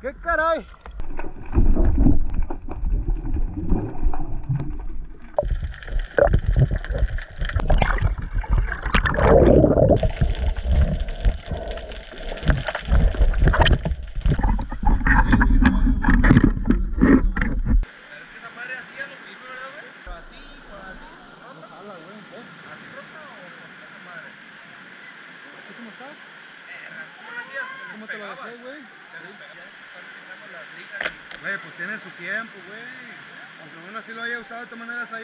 Good, good, eh? Caray! ¿Así como estás? ¿Cómo te lo dejé, güey? Güey, pues tiene su tiempo, güey. Aunque uno así lo haya usado de todas maneras ahí.